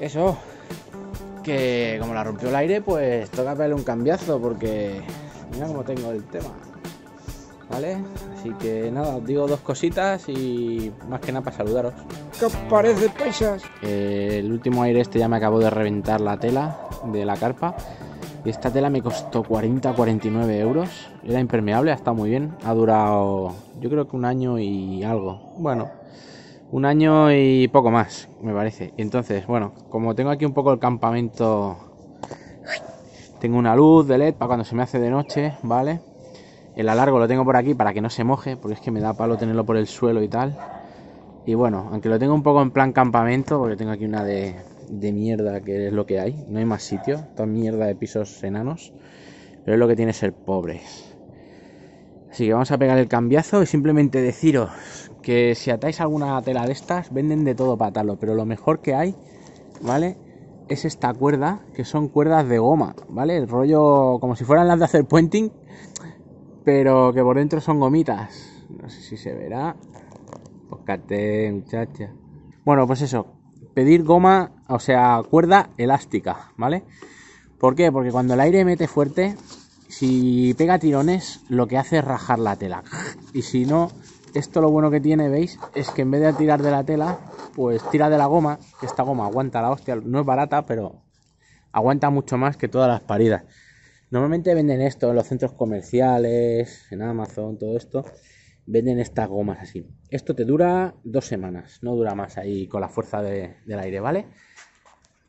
Eso, que como la rompió el aire, pues toca pegarle un cambiazo porque mira cómo tengo el tema. ¿Vale? Así que nada, os digo dos cositas y más que nada para saludaros. ¿Qué os parece, paisas? Eh, el último aire este ya me acabó de reventar la tela de la carpa. Y esta tela me costó 40-49 euros. Era impermeable, ha estado muy bien. Ha durado yo creo que un año y algo. Bueno, un año y poco más, me parece. Y entonces, bueno, como tengo aquí un poco el campamento, tengo una luz de LED para cuando se me hace de noche, ¿vale? El alargo lo tengo por aquí para que no se moje, porque es que me da palo tenerlo por el suelo y tal. Y bueno, aunque lo tengo un poco en plan campamento, porque tengo aquí una de, mierda que es lo que hay, no hay más sitio, toda mierda de pisos enanos, pero es lo que tiene ser pobres. Así que vamos a pegar el cambiazo y simplemente deciros que si atáis alguna tela de estas, venden de todo para atarlo, pero lo mejor que hay, ¿vale? Es esta cuerda, que son cuerdas de goma, ¿vale? El rollo como si fueran las de hacer puenting, pero que por dentro son gomitas. No sé si se verá. Búscate, muchacha. Bueno, pues eso. Pedir goma, o sea, cuerda elástica, ¿vale? ¿Por qué? Porque cuando el aire mete fuerte, si pega tirones, lo que hace es rajar la tela. Y si no, esto lo bueno que tiene, ¿veis? Es que en vez de tirar de la tela, pues tira de la goma, esta goma aguanta la hostia, no es barata, pero aguanta mucho más que todas las paridas. Normalmente venden esto en los centros comerciales, en Amazon, todo esto. Venden estas gomas así. Esto te dura dos semanas, no dura más ahí con la fuerza de, del aire, ¿vale?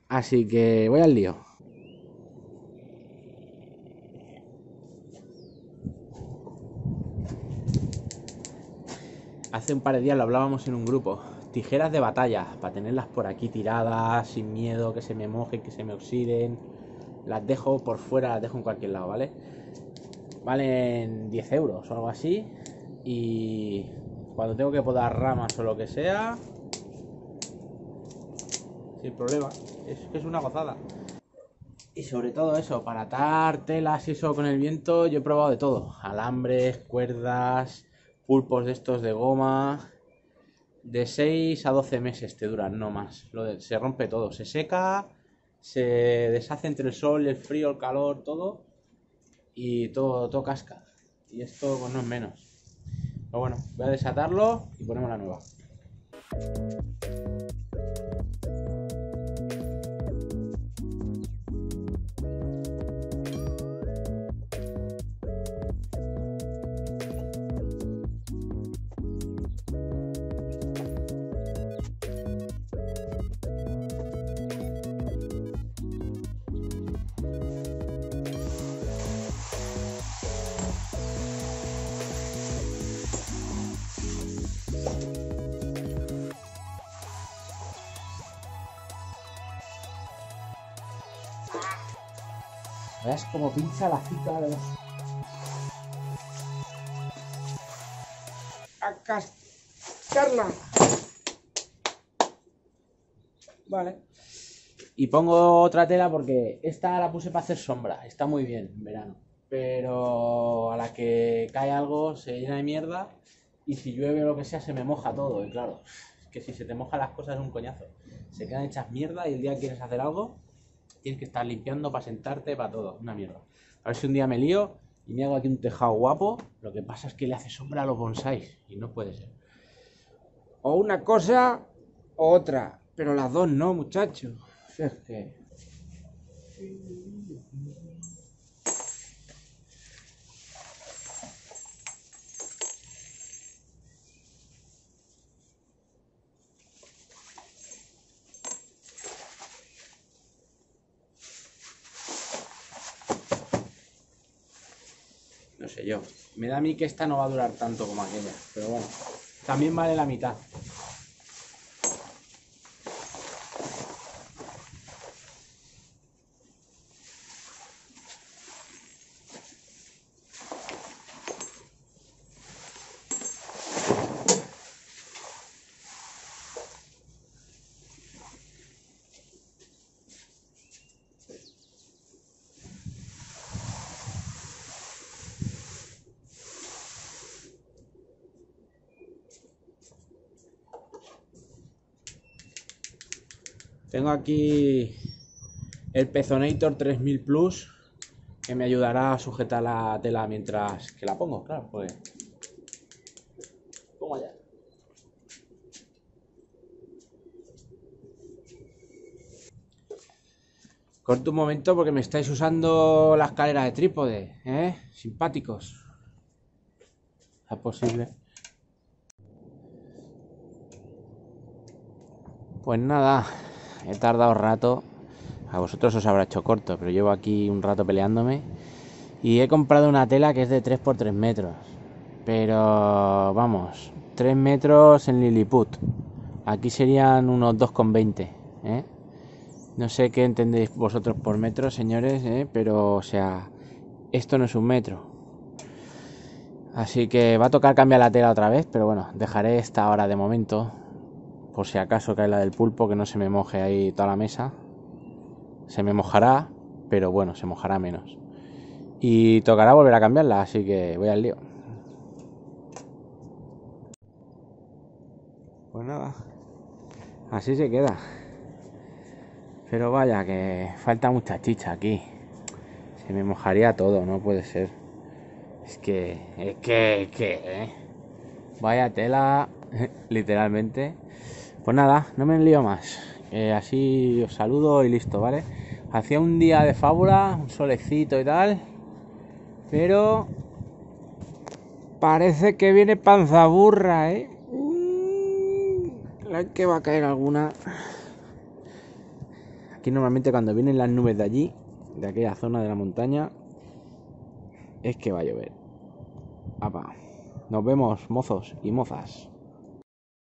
Así que voy al lío. Hace un par de días lo hablábamos en un grupo. Tijeras de batalla, para tenerlas por aquí tiradas, sin miedo, que se me mojen, que se me oxiden. Las dejo por fuera, las dejo en cualquier lado, ¿vale? Valen 10 euros o algo así. Y cuando tengo que podar ramas o lo que sea, sin problema. Es es una gozada. Y sobre todo eso, para atar telas y eso con el viento, yo he probado de todo. Alambres, cuerdas, pulpos de estos de goma. De 6 a 12 meses te duran, no más. Lo de- se rompe todo, se seca, se deshace entre el sol, el frío, el calor, todo. Y todo, todo casca. Y esto pues, no es menos. Pero bueno, voy a desatarlo y ponemos la nueva. ¿Ves cómo pincha la cica de los... A cascarla. Vale. Y pongo otra tela porque esta la puse para hacer sombra, está muy bien en verano. Pero a la que cae algo se llena de mierda y si llueve o lo que sea se me moja todo. Y claro, es que si se te mojan las cosas es un coñazo. Se quedan hechas mierda y el día que quieres hacer algo tienes que estar limpiando para sentarte, para todo. Una mierda. A ver si un día me lío y me hago aquí un tejado guapo. Lo que pasa es que le hace sombra a los bonsáis y no puede ser. O una cosa o otra. Pero las dos no, muchachos. Es que... Sé yo. Me da a mí que esta no va a durar tanto como aquella. Pero bueno, también vale la mitad. Tengo aquí el Pezonator 3000 Plus que me ayudará a sujetar la tela mientras que la pongo, claro, pues. Toma ya. Corto un momento porque me estáis usando la escalera de trípode, ¿eh? Simpáticos. ¿Es posible? Pues nada, he tardado rato. A vosotros os habrá hecho corto, pero llevo aquí un rato peleándome. Y he comprado una tela que es de 3 x 3 metros. Pero vamos, 3 metros en Lilliput. Aquí serían unos 2,20. ¿eh? No sé qué entendéis vosotros por metro, señores, ¿eh? pero o sea, esto no es un metro. Así que va a tocar cambiar la tela otra vez, pero bueno, dejaré esta ahora de momento, por si acaso cae la del pulpo, que no se me moje ahí toda la mesa. Se me mojará, pero bueno, se mojará menos. Y tocará volver a cambiarla, así que voy al lío. Pues nada, así se queda. Pero vaya, que falta mucha chicha aquí. Se me mojaría todo, no puede ser. Es que, es que, es que, ¿eh? Vaya tela, literalmente. Pues nada, no me enlío más. así os saludo y listo, ¿vale? Hacía un día de fábula, un solecito y tal. Pero parece que viene panza burra, ¿eh? La que va a caer alguna. Aquí normalmente cuando vienen las nubes de allí, de aquella zona de la montaña, es que va a llover. Apa. Nos vemos, mozos y mozas.